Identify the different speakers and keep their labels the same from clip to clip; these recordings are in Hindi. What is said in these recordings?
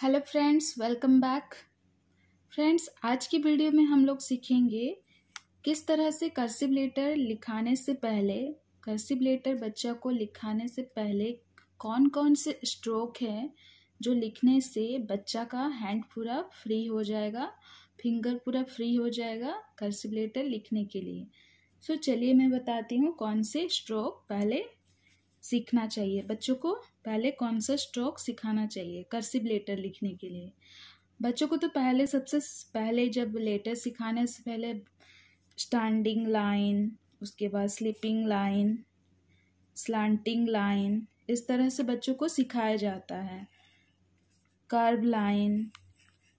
Speaker 1: Hello friends welcome back. Friends आज की वीडियो में हम लोग सीखेंगे किस तरह से कर्सिव लेटर लिखाने से पहले कर्सिव लेटर बच्चा को लिखाने से पहले कौन कौन से स्ट्रोक हैं जो लिखने से बच्चा का हैंड पूरा फ्री हो जाएगा फिंगर पूरा फ्री हो जाएगा कर्सिव लेटर लिखने के लिए। सो so, चलिए मैं बताती हूँ कौन से स्ट्रोक पहले सीखना चाहिए। बच्चों को पहले कौन सा स्ट्रोक सिखाना चाहिए, कर्सिव लेटर लिखने के लिए। बच्चों को तो पहले सबसे पहले जब लेटर सिखाने से पहले स्टैंडिंग लाइन उसके बाद स्लीपिंग लाइन स्लांटिंग लाइन इस तरह से बच्चों को सिखाया जाता है। कर्व लाइन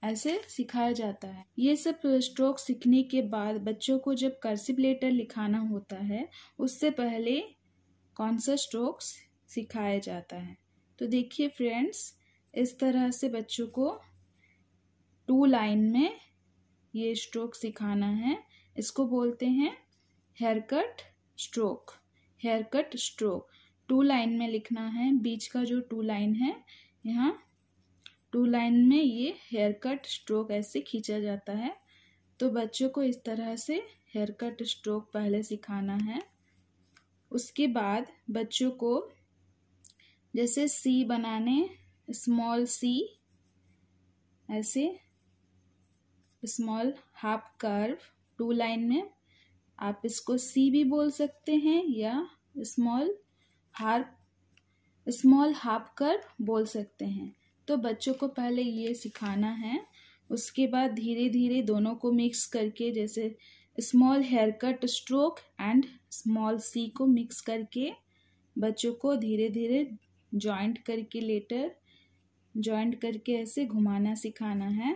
Speaker 1: ऐसे सिखाया जाता है। ये सब स्ट्रोक सीखने के बाद बच्चों को जब कर्सिव लेटर लिखाना होता है, उससे पहले कौन सा स्ट्रोक्स सिखाया जाता है। तो देखिए फ्रेंड्स इस तरह से बच्चों को टू लाइन में ये स्ट्रोक सिखाना है। इसको बोलते हैं hair cut stroke hair cut stroke two line में लिखना है। बीच का जो टू लाइन है, यहाँ टू लाइन में ये हेयर कट स्ट्रोक ऐसे खींचा जाता है। तो बच्चों को इस तरह से हेयर कट स्ट्रोक पहले सिखाना है। उसके बाद बच्चों को जैसे सी बनाने स्मॉल सी ऐसे small half curve two line में आप इसको सी भी बोल सकते हैं या small half small half curve बोल सकते हैं। तो बच्चों को पहले ये सिखाना है। उसके बाद धीरे धीरे दोनों को मिक्स करके जैसे small hair cut stroke and small C को मिक्स करके बच्चों को धीरे धीरे जॉइंट करके लेटर जॉइंट करके ऐसे घुमाना सिखाना है।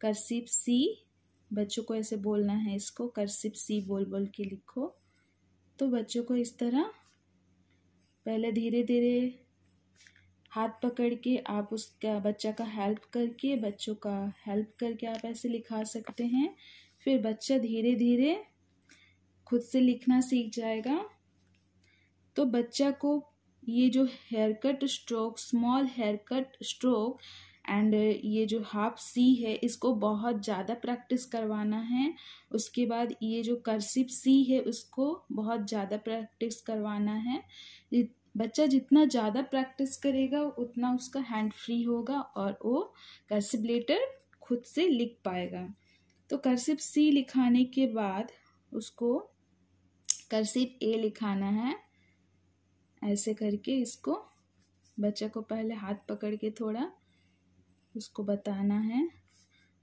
Speaker 1: करसिप सी बच्चों को ऐसे बोलना है इसको करसिप सी बोल बोल के लिखो। तो बच्चों को इस तरह पहले धीरे धीरे हाथ पकड़ के आप उसका, बच्चा का हेल्प करके, बच्चों का हेल्प करके आप ऐसे लिखा सकते हैं। फिर बच्चा धीरे धीरे खुद से लिखना सीख जाएगा। तो बच्चा को ये जो hair cut stroke small hair cut stroke and ये जो हाफ़ सी है, इसको बहुत ज़्यादा प्रैक्टिस करवाना है। उसके बाद ये जो करसिप सी है, उसको बहुत ज़्यादा प्रैक्टिस करवाना है। बच्चा जितना ज़्यादा प्रैक्टिस करेगा, उतना उसका हैंड फ्री होगा और वो कर्सिप लेटर खुद से लिख पाएगा। तो कर्सिप सी लिखाने के बाद उसको कर्सिप ए लिखाना है। ऐसे करके इसको बच्चा को पहले हाथ पकड़ के थोड़ा उसको बताना है।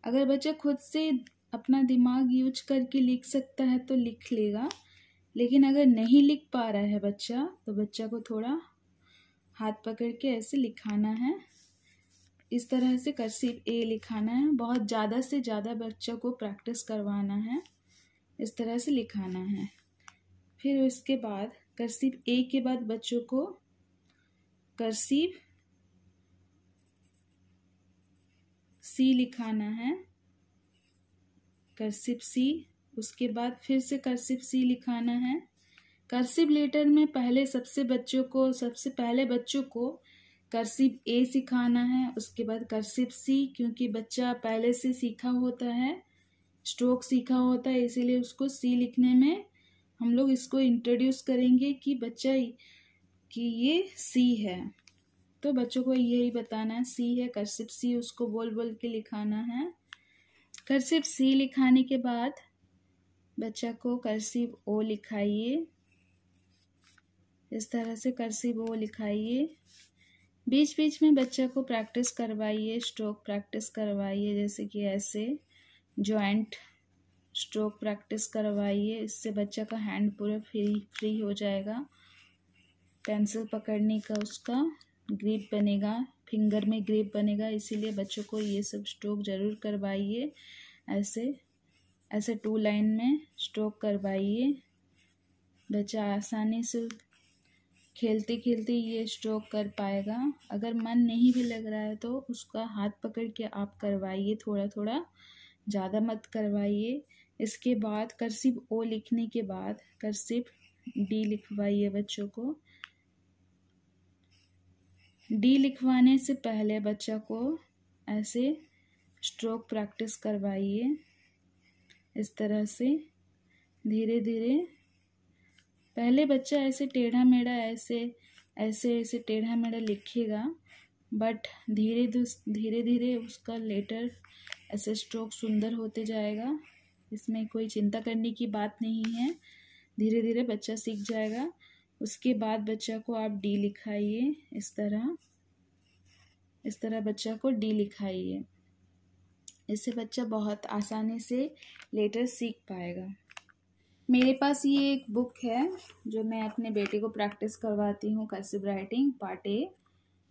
Speaker 1: अगर बच्चा खुद से अपना दिमाग यूज़ करके लिख सकता है तो लिख लेगा, लेकिन अगर नहीं लिख पा रहा है बच्चा तो बच्चा को थोड़ा हाथ पकड़ के ऐसे लिखाना है। इस तरह से कर्सिव ए लिखाना है। बहुत ज़्यादा से ज़्यादा बच्चों को प्रैक्टिस करवाना है। इस तरह से लिखाना है। फिर उसके बाद कर्सिव ए के बाद बच्चों को कर्सिव सी लिखाना है। कर्सिव सी, उसके बाद फिर से कर्सिव सी लिखाना है। कर्सिव लेटर में पहले सबसे बच्चों को, सबसे पहले बच्चों को कर्सिव ए सिखाना है, उसके बाद कर्सिव सी, क्योंकि बच्चा पहले से सीखा होता है स्ट्रोक सीखा होता है, इसीलिए उसको सी लिखने में हम लोग इसको इंट्रोड्यूस करेंगे कि बच्चा कि ये सी है। तो बच्चों को यही बताना है, सी है कर्सिव सी, उसको बोल बोल के लिखाना है। कर्सिव सी लिखाने के बाद बच्चा को कर्सिव ओ लिखाइए। इस तरह से कर्सिव ओ लिखाइए। बीच बीच में बच्चा को प्रैक्टिस करवाइए स्ट्रोक प्रैक्टिस करवाइए, जैसे कि ऐसे जॉइंट स्ट्रोक प्रैक्टिस करवाइए, इससे बच्चा का हैंड पूरा फ्री फ्री हो जाएगा। पेंसिल पकड़ने का उसका ग्रिप बनेगा फिंगर में ग्रिप बनेगा, इसीलिए बच्चों को ये सब स्ट्रोक ज़रूर करवाइए। ऐसे ऐसे टू लाइन में स्ट्रोक करवाइए। बच्चा आसानी से खेलते खेलते ये स्ट्रोक कर पाएगा। अगर मन नहीं भी लग रहा है तो उसका हाथ पकड़ के आप करवाइए थोड़ा थोड़ा ज़्यादा मत करवाइए। इसके बाद करसिव ओ लिखने के बाद करसिव डी लिखवाइए बच्चों को। डी लिखवाने से पहले बच्चा को ऐसे स्ट्रोक प्रैक्टिस करवाइए। इस तरह से धीरे धीरे पहले बच्चा ऐसे टेढ़ा मेढ़ा ऐसे ऐसे ऐसे टेढ़ा मेढ़ा लिखेगा बट धीरे धीरे धीरे उसका लेटर ऐसे स्ट्रोक सुंदर होते जाएगा। इसमें कोई चिंता करने की बात नहीं है। धीरे धीरे बच्चा सीख जाएगा। उसके बाद बच्चा को आप डी लिखाइए इस तरह। इस तरह बच्चा को डी लिखाइए। इससे बच्चा बहुत आसानी से लेटर सीख पाएगा। मेरे पास ये एक बुक है, जो मैं अपने बेटे को प्रैक्टिस करवाती हूँ कर्सिव राइटिंग पार्ट ए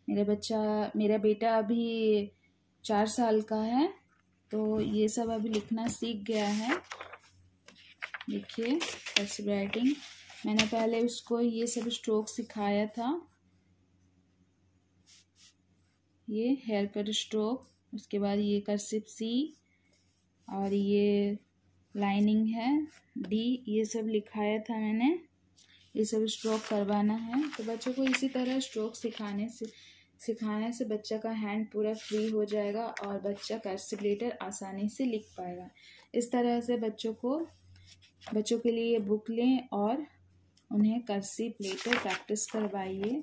Speaker 1: मेरा बच्चा, मेरा बेटा अभी चार साल का है तो ये सब अभी लिखना सीख गया है। देखिए कर्सिव राइटिंग मैंने पहले उसको ये सब स्ट्रोक सिखाया था। ये हेयर कट स्ट्रोक उसके बाद ये कर्सिव सी और ये लाइनिंग है। डी ये सब लिखाया था मैंने। ये सब स्ट्रोक करवाना है। तो बच्चों को इसी तरह स्ट्रोक सिखाने से सिखाने से बच्चा का हैंड पूरा फ्री हो जाएगा और बच्चा कर्सिव लेटर आसानी से लिख पाएगा। इस तरह से बच्चों को, बच्चों के लिए बुक लें और उन्हें कर्सिव लेटर प्रैक्टिस करवाइए।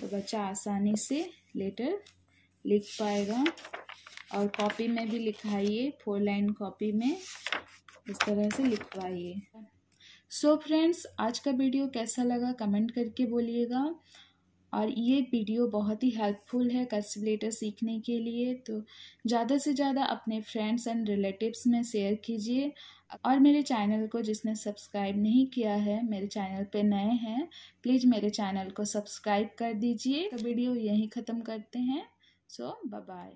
Speaker 1: तो बच्चा आसानी से लेटर लिख पाएगा। और कॉपी में भी लिखाइए फोर लाइन कॉपी में। इस तरह से लिखवाइए सो फ्रेंड्स आज का वीडियो कैसा लगा कमेंट करके बोलिएगा। और ये वीडियो बहुत ही हेल्पफुल है कर्सिव लेटर सीखने के लिए। तो ज़्यादा से ज़्यादा अपने फ्रेंड्स एंड रिलेटिव्स में शेयर कीजिए। और मेरे चैनल को जिसने सब्सक्राइब नहीं किया है, मेरे चैनल पे नए हैं प्लीज़ मेरे चैनल को सब्सक्राइब कर दीजिए। तो वीडियो यहीं ख़त्म करते हैं। सो बाय